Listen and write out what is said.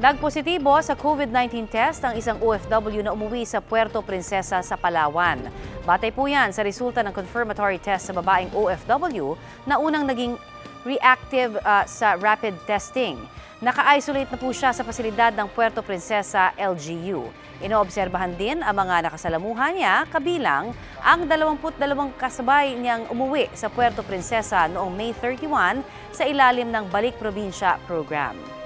Nagpositibo sa COVID-19 test ang isang OFW na umuwi sa Puerto Princesa sa Palawan. Batay po yan sa resulta ng confirmatory test sa babaeng OFW na unang naging reactive uh, sa rapid testing. Naka-isolate na po siya sa pasilidad ng Puerto Princesa LGU. Inoobserbahan din ang mga nakasalamuhan niya, kabilang ang 22 kasabay niyang umuwi sa Puerto Princesa noong May 31 sa ilalim ng Balik Probinsya program.